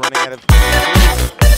running out of.